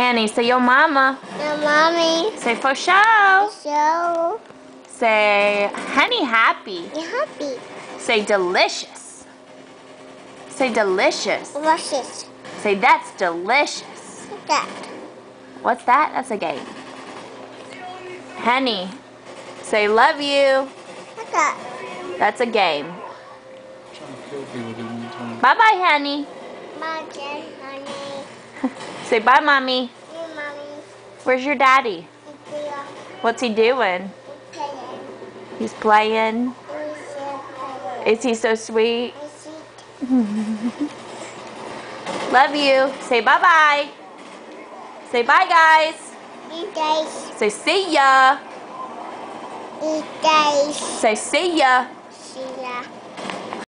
Hanny, say your mama. Your mommy. Say for show. So Say honey happy. you happy. Say delicious. Say delicious. Delicious. Say that's delicious. Look that. What's that? That's a game. Hanny. Say love you. Look that. That's a game. Trying to kill people because when you turn Bye bye, Hanny. Mother, honey. Say bye, mommy. Mommy. Where's your daddy? What's he doing? He's playing. You still playing. Is he so sweet? Love you. Say bye bye. Say bye, guys. Guys. Say see ya. You guys. Say see ya.